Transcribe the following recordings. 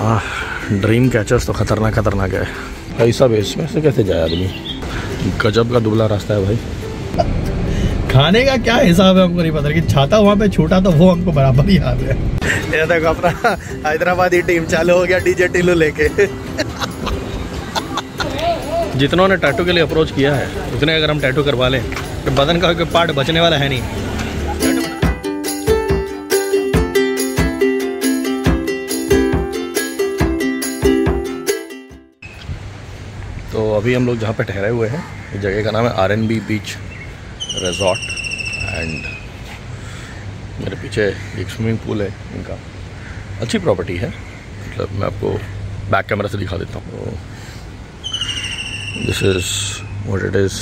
Dream catchers तो खतरनाक खतरनाक है। भाई सब इसमें से कैसे जाए आदमी? गजब का दुबला रास्ता है भाई। खाने का क्या हिसाब है हमको नहीं पता लेकिन छाता वहाँ पे छोटा तो वो हमको बराबर ही याद है। ये देखो अपना हैदराबादी टीम चालू हो गया डीजे टिल्लू लेके। जितनों ने टैटू के लिए अप्रोच किया है उतने अगर हम टैटू करवा लें तो बदन का कोई पार्ट बचने वाला है नहीं। तो अभी हम लोग जहाँ पे ठहरे हुए हैं, इस जगह का नाम है R N B beach resort and मेरे पीछे एक स्विमिंग पूल है इनका। अच्छी प्रॉपर्टी है मतलब मैं आपको बैक कैमरा से दिखा देता हूँ। This is what it is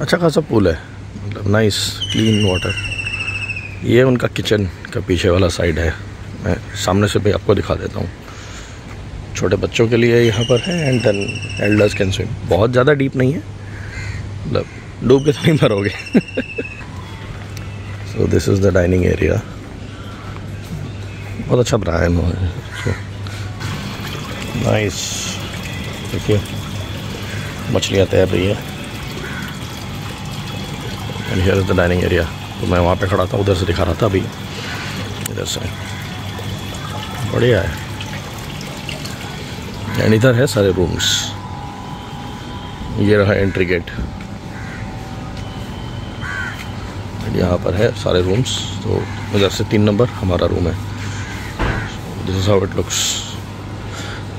अच्छा खासा पूल है मतलब नाइस क्लीन वाटर ये उनका किचन का पीछे वाला साइड है। मैं सामने से भी आपको दिखा देता हूँ। छोटे बच्चों के लिए यहाँ पर है and then elders can swim बहुत ज़्यादा डीप नहीं है। मतलब डूब के तो नहीं मरोगे। So this is the dining area बहुत अच्छा बनाया है नाइस देखिए, मछलियाँ तैर रही है। And here is the dining area तो मैं वहाँ पे खड़ा था, उधर से दिखा रहा था अभी। इधर से। बढ़िया है। एंड इधर है सारे रूम्स ये रहा एंट्री गेट यहाँ पर है सारे रूम्स तो इधर से तीन नंबर हमारा रूम है. This is how it looks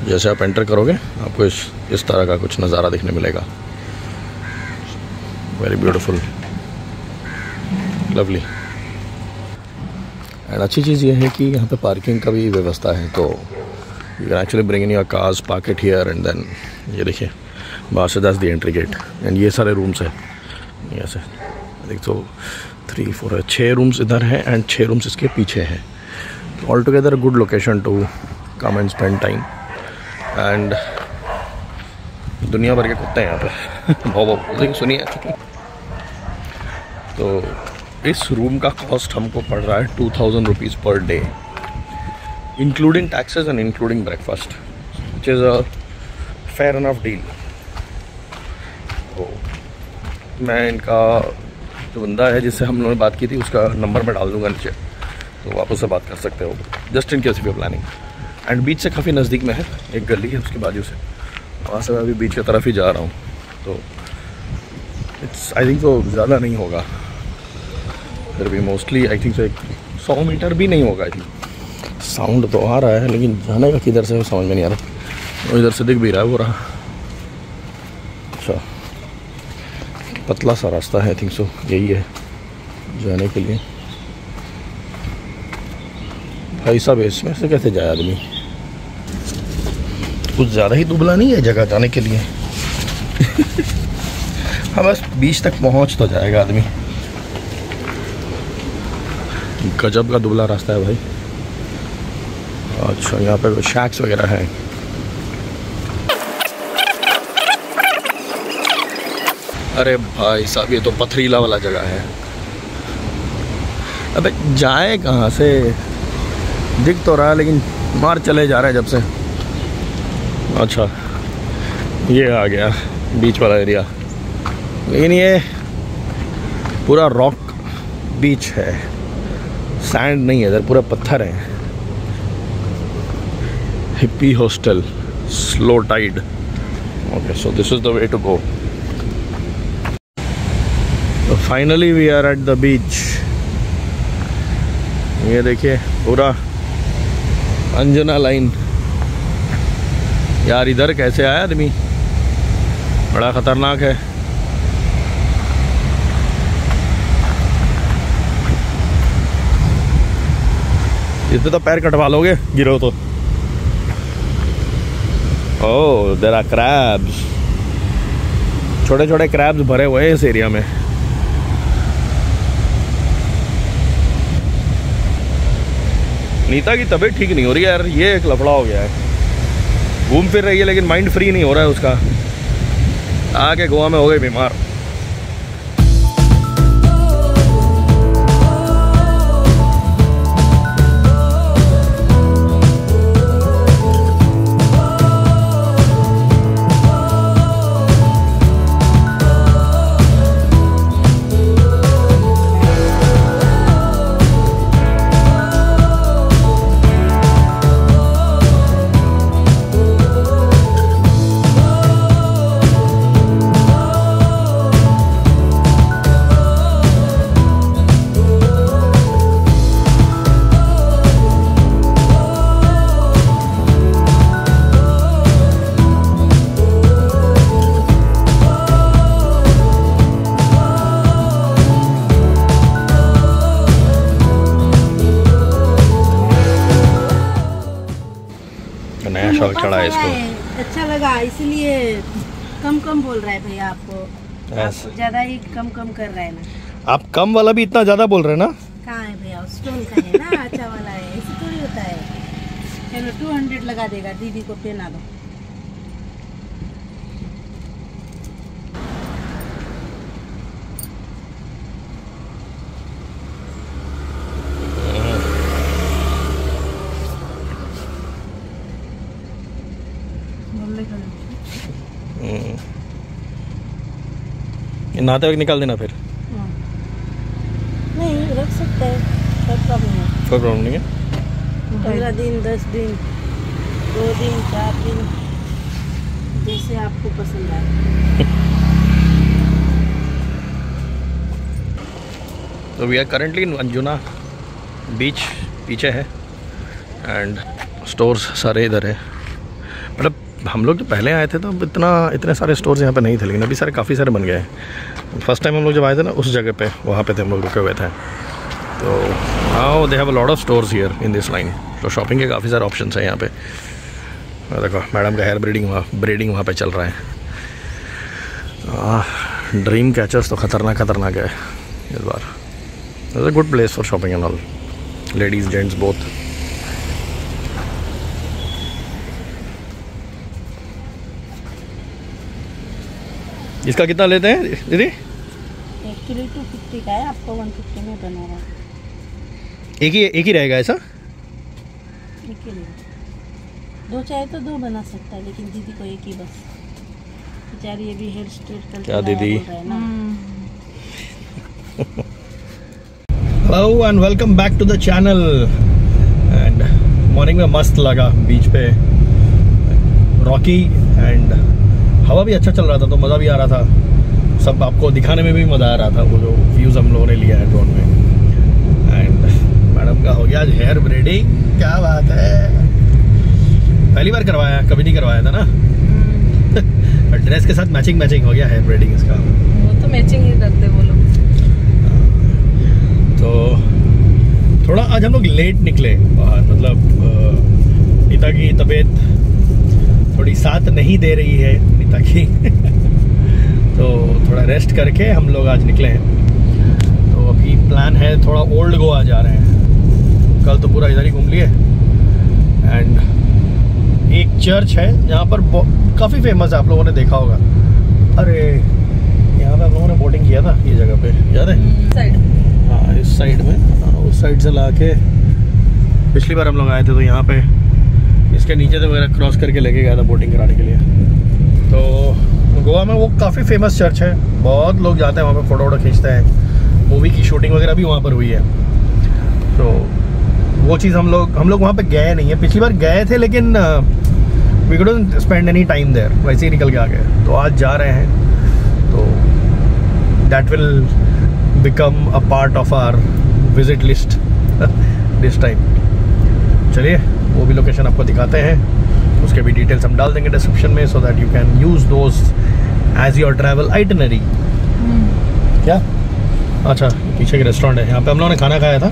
जैसे आप एंटर करोगे, आपको इस इस तरह का कुछ नज़ारा देखने मिलेगा. वेरी ब्यूटीफुल लवली एंड अच्छी चीज़ ये है कि यहाँ पे पार्किंग का भी व्यवस्था है तो you can actually bring in your cars it here and then ये देखिए बाहर से that's the entry gate and ये सारे रूम्स हैं। ऐसे देख तो थ्री फोर है। छः रूम्स इधर हैं एंड छः रूम्स इसके पीछे हैं। All together good location to come and spend time and दुनिया भर के कुत्ते हैं यहाँ पे। भाव भाव सुनिए। तो इस रूम का कॉस्ट हमको पड़ रहा है two thousand rupees per day including taxes and including breakfast, which is a fair enough deal. तो मैं इनका जो बंदा है जिससे हम लोगों ने बात की थी उसका नंबर मैं डाल दूँगा नीचे। तो आप उससे बात कर सकते हो। Just in case you planning and beach से काफ़ी नज़दीक में है एक गली है उसके बाजू से। वहाँ से मैं अभी बीच की तरफ़ ही जा रहा हूँ। तो इट्स आई थिंक तो ज़्यादा नहीं होगा। फिर भी मोस्टली आई थिंक सो एक सौ मीटर भी नहीं होगा आई थिंक साउंड तो आ रहा है, लेकिन जाने का किधर से समझ में नहीं आ रहा। वो इधर से दिख भी रहा है, वो रहा। अच्छा। पतला सा रास्ता है आई थिंक सो यही है, जाने के लिए। भाई साहब, इसमें से कैसे जाए आदमी? कुछ ज़्यादा ही दुबला नहीं है जगह जाने के लिए? हाँ बस बीच तक पहुँच तो जाएगा आदमी। गजब का दुबला रास्ता है भाई। अच्छा यहाँ पे शैक्स वगैरह हैं। अरे भाई साहब, ये तो पथरीला वाला जगह है। अबे जाए कहाँ से? दिख तो रहा है, लेकिन मार चले जा रहे हैं जब से। अच्छा ये आ गया, बीच वाला एरिया लेकिन ये पूरा रॉक बीच है। सैंड नहीं है, इधर पूरा पत्थर है। Hippie hostel slow tide okay so this is the way to go finally we are at the beach ये देखिए, पूरा अंजना लाइन यार, इधर कैसे आया आदमी? बड़ा खतरनाक है। इतने तो पैर कटवा लोगे, गिरो तो। ओह देर आर क्रैब्स छोटे छोटे क्रैब्स भरे हुए हैं इस एरिया में। नीता की तबीयत ठीक नहीं हो रही यार, ये एक लफड़ा हो गया है। घूम फिर रही है, लेकिन माइंड फ्री नहीं हो रहा है उसका। आके गोवा में हो गए बीमार। शौक चढ़ा इसको। अच्छा लगा इसलिए कम कम बोल रहा है भैया आपको। आप ज़्यादा ही कम कम कर रहा है ना। आप कम वाला भी इतना ज़्यादा बोल रहे हैं ना? कहाँ है भैया? स्टोन का है ना अच्छा वाला है ऐसे थोड़ी होता है। चलो टू हंड्रेड लगा देगा दीदी को पहना दो बोलने का नहीं। हम्म। ये नहाते वक्त निकाल देना फिर? हाँ। नहीं रख सकते हैं कोई प्रॉब्लम नहीं। है। पंद्रह दिन दस दिन दो दिन चार दिन जैसे आपको पसंद आए। तो we are currently in Anjuna beach पीछे है। एंड स्टोर्स सारे इधर है। हम लोग जब पहले आए थे तो इतना इतने सारे स्टोर्स यहाँ पे नहीं थे लेकिन अभी सारे काफ़ी सारे बन गए हैं। फ़र्स्ट टाइम हम लोग जब आए थे ना उस जगह पे वहाँ पे थे हम लोग रुके हुए थे। तो हाँ they have a lot of stores here in this line तो शॉपिंग के काफ़ी सारे ऑप्शन हैं यहाँ पे। देखो मैडम का हेयर ब्रीडिंग वहाँ ब्रीडिंग वहाँ पर चल रहा है। ड्रीम कैचर्स तो खतरनाक खतरनाक है इस बार। It's a good place for shopping and all. Ladies, gents, both. इसका कितना लेते हैं दीदी? एक किलो टू फिफ्टी का है आपको वन फिफ्टी में बना रहा है एक ही एक ही रहेगा ऐसा? एक किलो दो चाहे तो दो बना सकता है लेकिन दीदी को एक ही बस। बेचारी अभी हेयर स्ट्रेट करके क्या दीदी? है hello and welcome back to the channel and morning में मस्त लगा बीच पे। रॉकी एंड हवा भी अच्छा चल रहा था तो मज़ा भी आ रहा था। सब आपको दिखाने में भी मज़ा आ रहा था वो जो व्यूज़ हम लोगों ने लिया है ड्रोन में। एंड मैडम का हो गया आज हेयर ब्रेडिंग क्या बात है। पहली बार करवाया कभी नहीं करवाया था ना? ड्रेस के साथ मैचिंग मैचिंग हो गया हेयर ब्रेडिंग इसका। वो तो मैचिंग ही करते वो लोग। तो थोड़ा आज हम लोग लेट निकले बाहर मतलब नीता की तबीयत थोड़ी साथ नहीं दे रही है नीता की तो थोड़ा रेस्ट करके हम लोग आज निकले हैं। तो अभी प्लान है थोड़ा ओल्ड गोवा जा रहे हैं। कल तो पूरा इधर ही घूम लिए। एंड एक चर्च है जहाँ पर काफ़ी फ़ेमस है आप लोगों ने देखा होगा। अरे यहाँ पे हम लोगों ने बोटिंग किया था ये जगह पे याद है? हाँ इस साइड में। हाँ, उस साइड से ला के पिछली बार हम लोग आए थे तो यहाँ पे। इसके नीचे से वगैरह क्रॉस करके लेके गया था बोटिंग कराने के लिए। गोवा में वो काफ़ी फ़ेमस चर्च है। बहुत लोग जाते हैं वहाँ पर फ़ोटो वोटो खींचते हैं। मूवी की शूटिंग वगैरह भी वहाँ पर हुई है। तो वो चीज़ हम लोग हम लोग वहाँ पर गए नहीं है। पिछली बार गए थे लेकिन we couldn't spend any time there वैसे ही निकल के आ गए। तो आज जा रहे हैं। तो that will become a part of our visit list this time चलिए, वो भी लोकेशन आपको दिखाते हैं। उसके भी डिटेल्स हम डाल देंगे डिस्क्रिप्शन में so that you can use those as your travel itinerary क्या? अच्छा पीछे के रेस्टोरेंट है। यहाँ पे हम लोगों ने खाना खाया था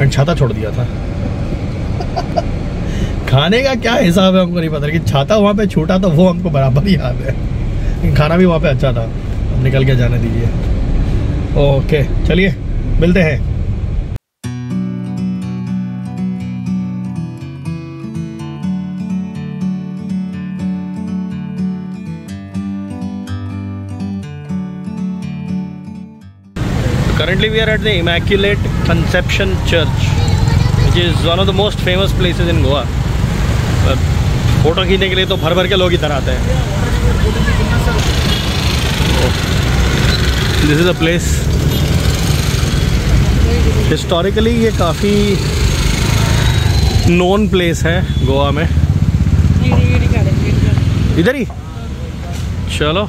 एंड छाता छोड़ दिया था। खाने का क्या हिसाब है हमको नहीं पता, लेकिन छाता वहाँ पे छूटा तो वो हमको बराबर ही याद है। खाना भी वहाँ पे अच्छा था। निकल के जाने दीजिए। ओके चलिए, मिलते हैं। Currently, we are at the Immaculate Conception Church, which is one of the most famous places in Goa. Photo खींचने के लिए तो भर भर के लोग इधर आते हैं this is a place historically ये काफ़ी नोन प्लेस है गोवा में इधर ही चलो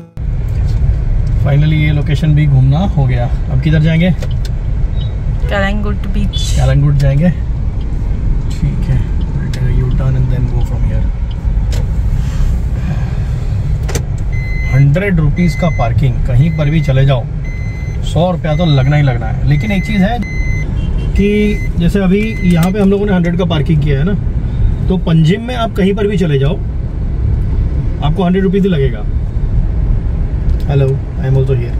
Finally ये लोकेशन भी घूमना हो गया। अब किधर जाएँगे? Kalangut Beach. कैलंगुट जाएँगे। ठीक है। U turn and then go from here hundred rupees का पार्किंग कहीं पर भी चले जाओ। सौ रुपया तो लगना ही लगना है। लेकिन एक चीज़ है कि जैसे अभी यहाँ पे हम लोगों ने हंड्रेड का पार्किंग किया है ना तो पंजिम में आप कहीं पर भी चले जाओ आपको हंड्रेड रुपीज़ ही लगेगा। Hello I am also here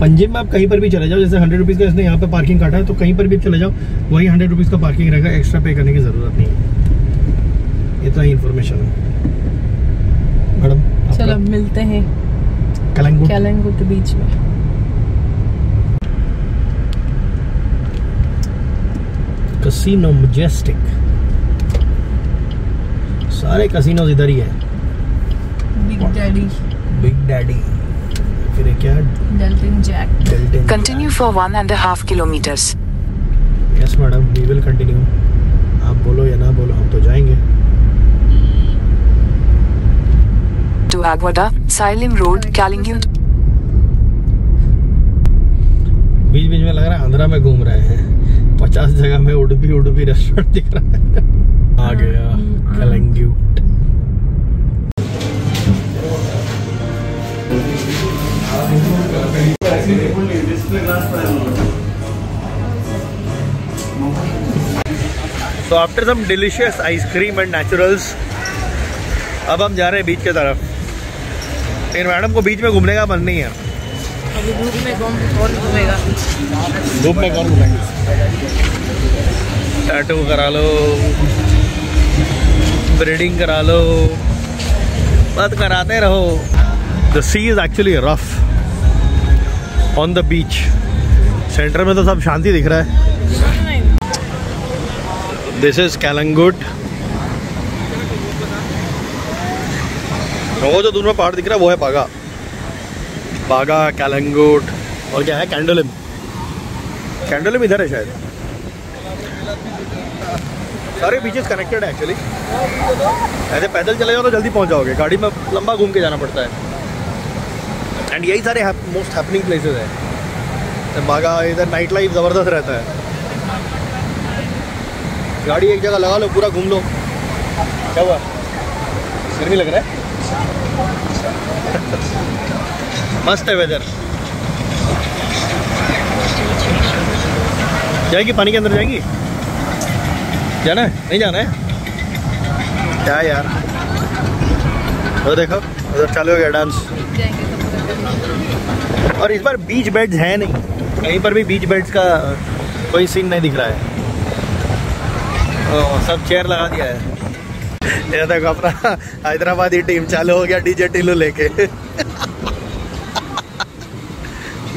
Panjim में आप कहीं पर भी चले जाओ जैसे हंड्रेड रुपीज़ का इसने यहाँ पे पार्किंग काटा है तो कहीं पर भी चले जाओ वही हंड्रेड रुपीज़ का पार्किंग रहेगा एक्स्ट्रा पे करने की ज़रूरत नहीं है। इतना ही इन्फॉर्मेशन है। मैडम चलो अब मिलते हैं। कलंगुट। कैलंगुट बीच में। कसिनो मजेस्टिक सारे कसिनोज इधर ही है। बिग डैडी बिग डैडी फिर क्या? Deltin Jack for one and a half kilometers. Yes madam we will continue आप बोलो या ना बोलो हम तो जाएँगे। To Aguada, Silim Road, Kalingut. बीच बीच में लग रहा है आंध्रा में घूम रहे हैं। पचास जगह में उडुपी उडुपी रेस्टोरेंट दिख रहा है। आ गया Calangute So after delicious ice cream and naturals, अब हम जा रहे हैं बीच की तरफ़। लेकिन मैडम को बीच में घूमने का मन नहीं है। अभी धूप में कौन घूमेगा? धूप में कौन घूमेंगे? टैटू करा लो। ब्रीडिंग करा लो। बस कराते रहो। The sea is actually rough on the beach center में तो सब शांति दिख रहा है। दिस इज़ कैलंगुट वो जो दूर में पहाड़ दिख रहा है, वो है बागा। बागा कैलंगुट और क्या है? कैंडोलिम कैंडोलिम इधर है शायद। सारे बीचेस कनेक्टेड है एक्चुअली ऐसे पैदल चले जाओ तो जल्दी पहुँच जाओगे। गाड़ी में लंबा घूम के जाना पड़ता है। एंड यही सारे मोस्ट हैपनिंग प्लेसेस है। बागा इधर नाइट लाइफ ज़बरदस्त रहता है। गाड़ी एक जगह लगा लो, पूरा घूम लो। क्या हुआ? गर्मी लग रहा है? मस्त है वेदर जाएगी? पानी के अंदर जाएगी? जाना है? नहीं जाना है? क्या यार? वो देखो, उधर चालू हो गया डांस और इस बार बीच बेड्स है नहीं। कहीं पर भी बीच बेड्स का कोई सीन नहीं दिख रहा है। सब चेयर लगा दिया है। ये देखो अपना हैदराबादी टीम चालू हो गया डीजे टिल्लू लेके।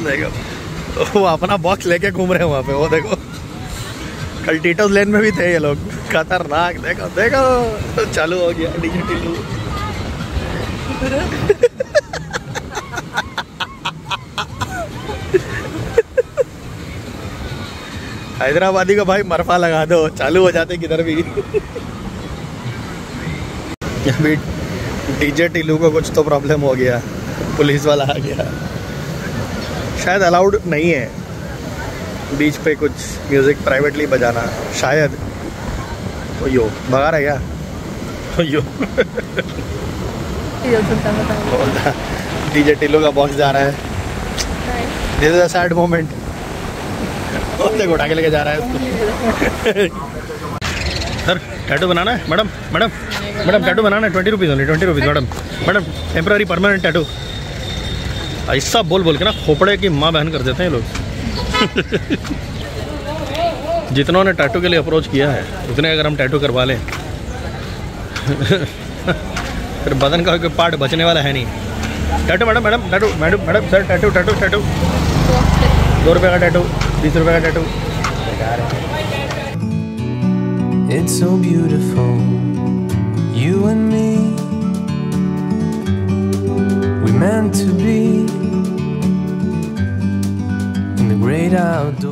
देखो, वो अपना बॉक्स लेके घूम रहे हैं वहाँ पे, वो देखो। कल टीटोस लेन में भी थे ये लोग। खतरनाक, देखो देखो। चालू हो गया डीजे टिल्लू। हैदराबादी को भाई मरफा लगा दो चालू हो जाते किधर भी। अभी डीजे टीलू को कुछ तो प्रॉब्लम हो गया पुलिस वाला आ गया। शायद अलाउड नहीं है बीच पे कुछ म्यूज़िक प्राइवेटली बजाना शायद। यो भगा रहा क्या? यो। डीजे टिल्लू का बॉक्स जा रहा है। This is a sad moment देखो उठा के लेके जा रहा है उसको। सर टैटू बनाना है? मैडम मैडम मैडम टैटू बनाना है? Twenty rupees only twenty rupees madam madam temporary permanent tattoo ऐसा बोल बोल के ना खोपड़े की माँ बहन कर देते हैं लोग। जितनों ने टैटू के लिए अप्रोच किया है, उतने अगर हम टैटू करवा लें। फिर बदन का पार्ट बचने वाला है नहीं। Tattoo madam madam tattoo madam madam sir tattoo tattoo tattoo दो रुपये का टैटू बीस रुपये का tattoo It's so beautiful, you and me. We meant to be in the great outdoors.